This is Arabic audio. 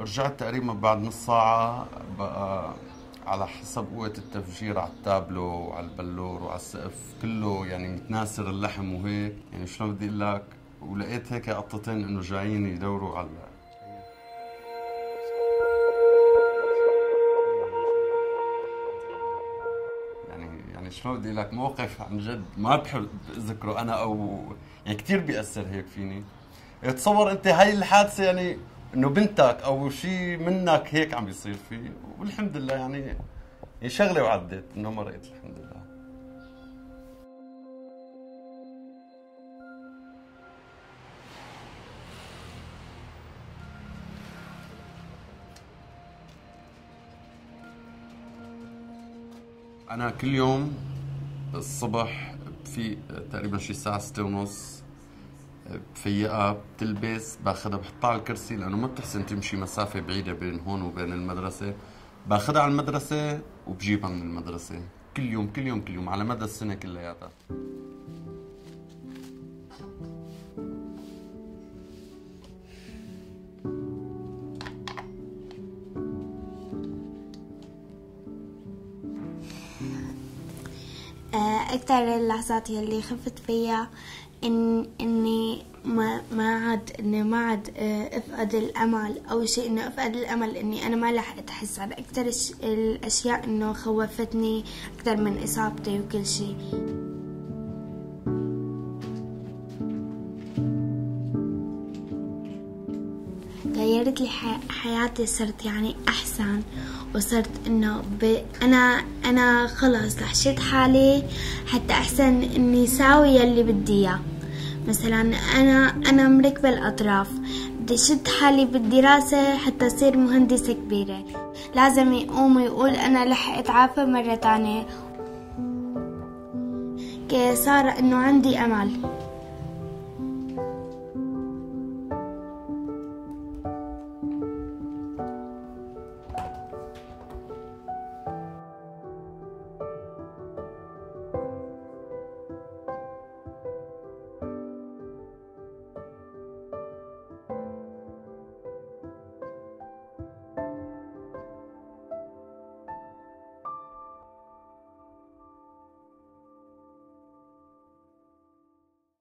رجعت تقريبا بعد نص ساعة بقى على حسب قوة التفجير على التابلو وعلى البلور وعلى السقف كله يعني متناثر اللحم وهيك. يعني شلون بدي أقول لك؟ ولقيت هيك قطتين إنه جايين يدوروا على يعني يعني شلون بدي لك؟ موقف عن جد ما بحب أذكره أنا أو يعني كثير بيأثر هيك فيني. تصور أنت هاي الحادثة يعني إنه بنتك أو شيء منك هيك عم بيصير فيه والحمد لله يعني شغلة وعدت إنه مرقت الحمد لله. أنا كل يوم الصبح في تقريبا شي الساعة ستة ونص بفيقها بتلبس باخذها بحطها على الكرسي لأنه ما بتحسن تمشي مسافة بعيدة بين هون وبين المدرسة. باخذها على المدرسة وبجيبها من المدرسة. كل يوم كل يوم كل يوم على مدى السنة كلياتها. أكثر اللحظات يلي خفت فيها إن إني ما ما عاد إني ما عاد آه، أفقد الأمل. أول شيء إنه أفقد الأمل إني أنا ما لحقت أحس على أكثر الأشياء إنه خوفتني أكثر من إصابتي وكل شيء. غيرت لي حياتي صرت يعني أحسن وصرت إنه ب... أنا أنا خلص شد حالي حتى أحسن إني ساوي يلي بدي إياه. مثلا أنا أنا مركبة الأطراف بدي شد حالي بالدراسة حتى أصير مهندسة كبيرة. لازم يقوم ويقول أنا رح أتعافى مرة تانية. صار إنه عندي أمل.